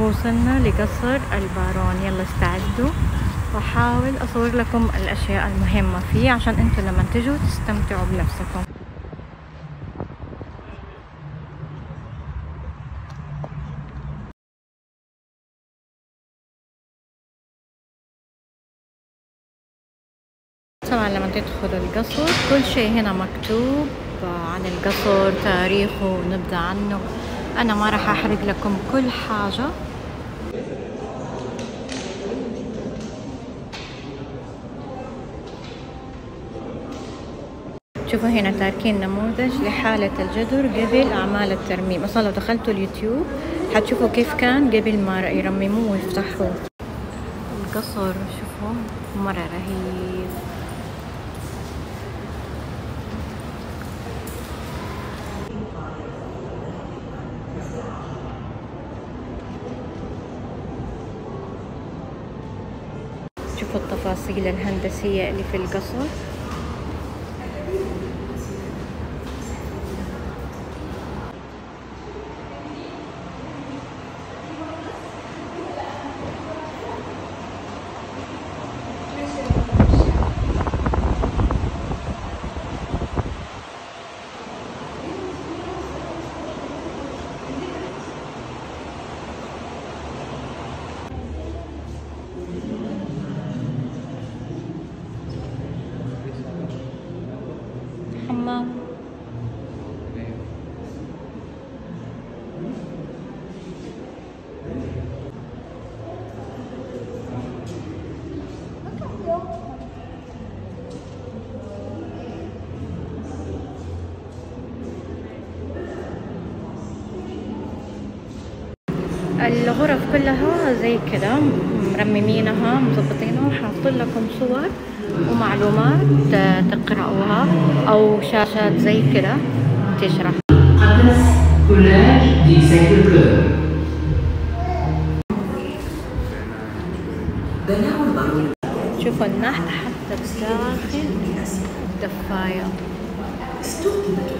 وصلنا لقصر البارون. يلا استعدوا واحاول أصور لكم الأشياء المهمة فيه عشان أنتم لما تجوا تستمتعوا بنفسكم. طبعا لما تدخلوا القصر كل شيء هنا مكتوب عن القصر تاريخه نبذة عنه. أنا ما راح أحرق لكم كل حاجة. شوفوا هنا تاركين نموذج لحالة الجدر قبل أعمال الترميم. أصلا لو دخلتوا اليوتيوب حتشوفوا كيف كان قبل ما يرمموه ويفتحوه. القصر شوفوا مرة رهيب. شوفوا التفاصيل الهندسية اللي في القصر. الغرف كلها زي كده مرممينها مظبطينها وحاطين لكم صور ومعلومات تقرأوها أو شاشات زي كده تشرح. شوفوا النحت حتى بداخل الدفاية استخدمت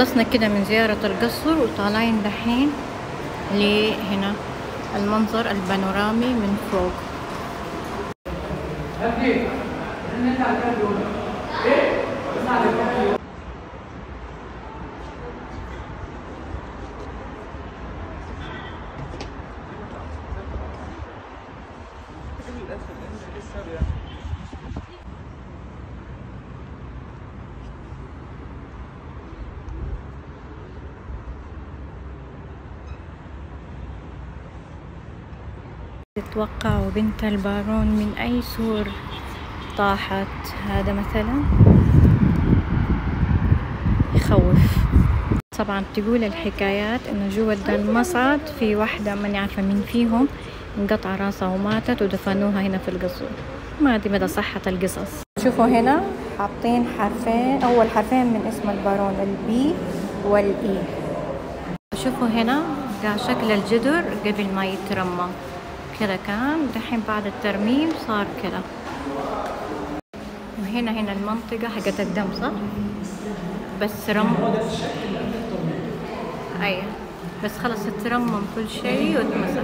خلصنا كده من زيارة القصر وطالعين دحين لهنا. المنظر البانورامي من فوق. تتوقعوا بنت البارون من أي سور طاحت؟ هذا مثلا يخوف. طبعا تقول الحكايات إنه جوا المصعد في واحدة ماني عارفة مين فيهم انقطع راسها وماتت ودفنوها هنا في القصر ما أدري مدى صحة القصص. شوفوا هنا حاطين حرفين أول حرفين من اسم البارون ال B وال E شوفوا هنا ده شكل الجدر قبل ما يترمم كذا كان دحين بعد الترميم صار كذا. وهنا هنا المنطقة حقت الدم صح؟ بس رم أي بس خلص ترمم كل شيء واتمسح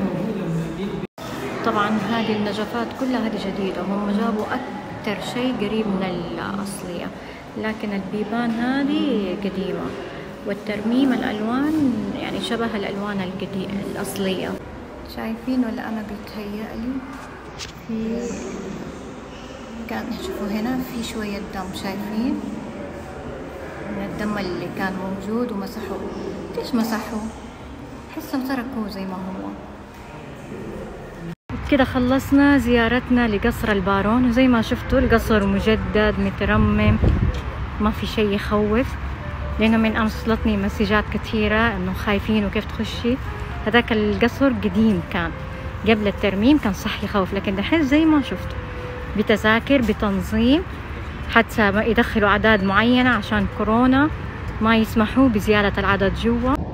طبعا هذه النجفات كلها هذه جديدة هم جابوا أكتر شيء قريب من الأصلية. لكن البيبان هذه قديمة والترميم الألوان يعني شبه الألوان القدي... الأصلية. شايفين ولا أنا بيتهيألي في كان شوفوا هنا في شوية دم شايفين؟ من الدم اللي كان موجود ومسحوه. ليش مسحوه؟ حسهم تركوه زي ما هو. كده خلصنا زيارتنا لقصر البارون. وزي ما شفتوا القصر مجدد مترمم ما في شيء يخوف. لأنه من أمس وصلتني مسجات كثيرة إنه خايفين وكيف تخشي. هذاك القصر قديم كان. قبل الترميم كان صح يخوف لكن دحين زي ما شفتوا بتذاكر بتنظيم حتى يدخلوا أعداد معينة عشان كورونا ما يسمحوا بزيادة العدد جوا.